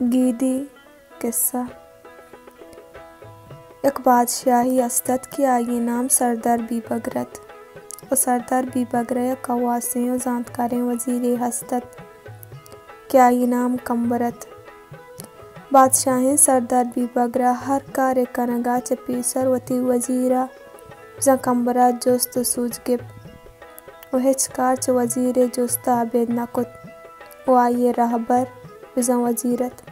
गीदी, किस्सा। एक बादशाही अस्तत की आगे नाम सरदार बी बीबगरत और सरदार बीबगर कवासें जानकारें वज़ीर हस्तत क्या आगे नाम कम्बरत बादशाहें सरदार बी बीबगरा हर कार्य कनगा चपीसर वती वजीरा। जा कम्बरा जोस्त सूज गिप वह कार वज़ीर जोस्त आबेद नकुत वो आइए रहबर बिजा वजीरत।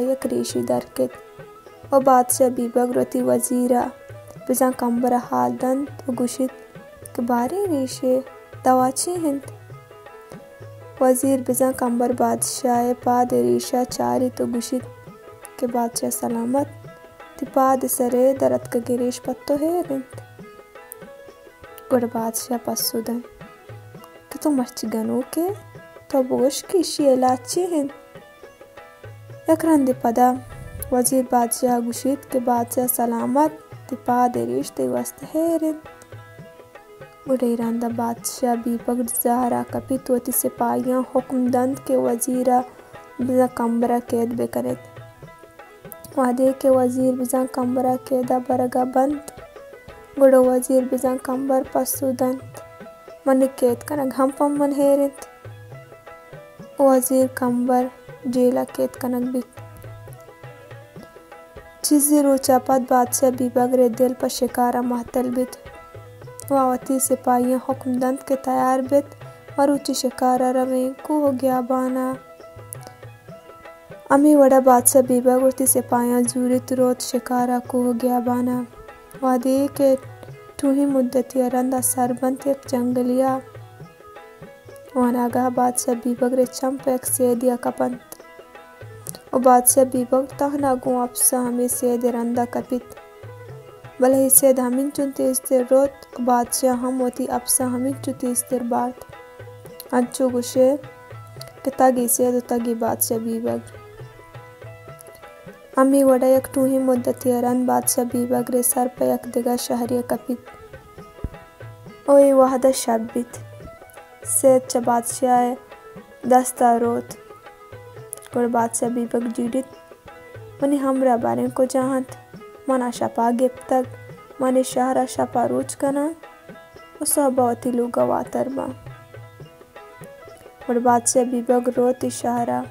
यक रेशी दरकित। और बादशाह बीबग रोती वजीरा। बिजा कम्बर हाल दंत गुशित। के बारे रेशे दवाची हिंद वज़ीर बिजा कम्बर बादशाह पाद रेशा चारी तो गुशित। के बादशाह सलामत। तिपाद सरे दरत का गिरीश पत्तो है रिंत। गुड़ बादशाह पसुदन कि तो मर्च गनो के शियलाची हिन यकरन पदा वज़ीर बादशाह गुशीत के बादशाह सलामत देरिश दे वस्त हेरिन उड़ेरंदा बादशाह बीबक जहरा कपी तोती सिपाहियाँ हुक्म दंद के वजीरा बिजा कम्बरा कैद बेकरत वादे के वज़ीर बिजा कम्बरा कैदा बरगा बंद गुड़ो वज़ीर बिजा कम्बर पसुदंत मन कैद कनक हम पम्मन हेरित वज़ीर कंबर, जेला केत कनक भी। चीज़ी रोचापत बादशाह बीबगरे दिल पर शिकारा महतल बित। वावती सिपाहियाँ हुक्मदंत के तैयार बित मरुचि शिकारा रवे को हो गया बाना। अमी वड़ा बादशाह बीबग उड़ती सिपाहियाँ जूरित रोत शिकारा को हो गया बाना। वादे के टूही मुद्दती अरंदा सरबंत जंगलिया। वनागाह बादशाह बीबक रे चंप एक सेदिया कपंत और बादशाह बीबक तहना गु अपसा हमें सेद रंदा कपित भले ही सेद हमिन चुनते इस्तेर रोत बादशाह हम होती अपसा हमिन चुती इस्तेर बात अंचो गुशे के तगी सेद तगी बादशाह बीबक अमी वड़ा एक टूही मुद्दत अरन बादशाह सर पे एक दिगा शहरिया कपित ओए वहदा शब्बित सेद बादशाह दस्तारोत और बादशाह बीबक जीडित मनी हमरा बारे को चाहत मना शपा गिप तक, मनी शहरा शपा रोच कना उसबती लुगा वातर बा। और बादशाह बीबक रोत इशारा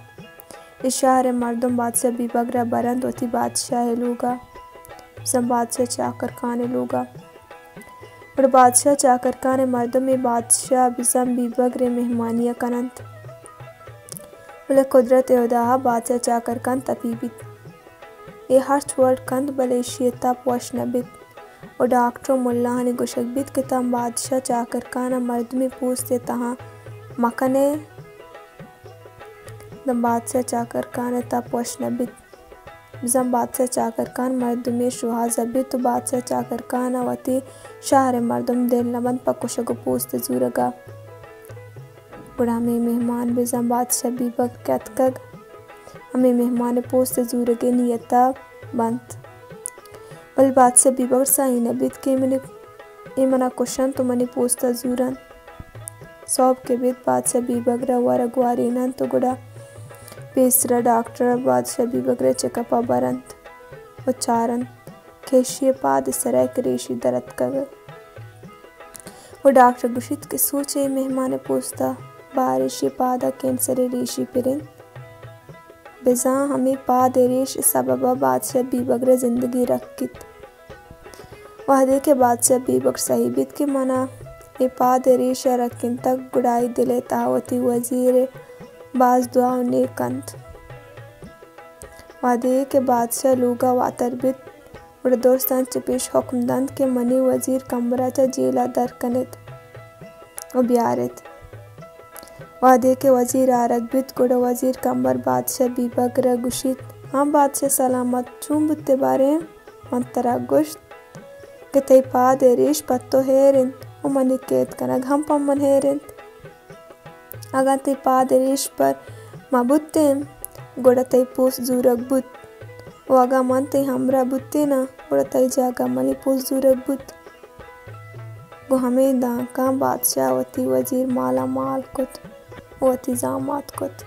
इशारे मर्दम बादशाह बीबक रा बरंद होती बादशाह लूगा। सब बादशाह चाकर खाने लूगा। और बादशाह चाकर खान मर्द में बादशाह बिजम बीबगरे मेहमानिया कनंत बोले, कुदरत उदाहा बादशाह चाकर कन तपीबित ये हर वर्ड कंद बले शियता पोश नबित और डॉक्टर मुल्ला ने गुशकबित के तम बादशाह चाकर खाना मर्द में पूछते, तहाँ मकने दम बादशाह चाकर खाने ता पोश नबित जम बादशाह चाकर खान मर्दुम शुहाज अभी तो बादशाह चाकर खान अवती शाहर मर्दम दिल नमन पकुशगु पूछते जूरगा गुड़ा में मेहमान बिजम बादशाह बीबक कतकग हमें मेहमान पूछते जूरगे नियता बंत बल बादशाह बीबक साई नबित के मने ए कुशन तो मनी पूछता जूरन सौब के बीत बादशाह बीबक रवा रगवारी नन तो गुड़ा पेसरा डॉक्टर बादशाह बीबकरे चकपा बरंत उच्चारण खेशिए पाद सराय करेशी दरत कग वो डॉक्टर गुशित के सोचे मेहमान पूछता, बारिश पादा कैंसर रेशी पिरिन। बेजा हमें पाद रेश सबबा बादशाह बीबकर ज़िंदगी रखित वादे के बादशाह बीबक सहीबित के मना ए पाद रेश रखिन तक गुड़ाई दिले तावती वज़ीर। बाज दुआ ने कंत वादे के बादशाह लूगा वातरबित दोस्तान चिपेश हुक्मदंद के मनी वज़ीर कमराचा जेला दर कनित उबियारित। वादे के वज़ीर आरगबित गुड़ वज़ीर कमर बादशाह बीबक गुशित। हम बादशाह सलामत चूम बुत्ते बारे मंतरा गुश्त। के तई पाद रेश पत्तो हेरिन उमनी केत कनग हम पम्मन हेरिन अगर ते पाद रेश पर मबुत्तेम गोड़तई पूस जूरक बुत। वागा मन ते हमरा बुत्ते ना गोड़तई जागा मनी पूस जूरक बुत। गो हमें दाका बादशाह वती वज़ीर माला माल कुत वती जामात कुत।